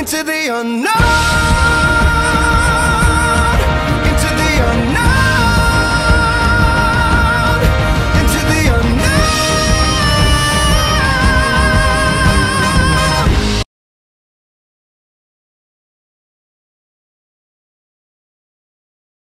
into the unknown.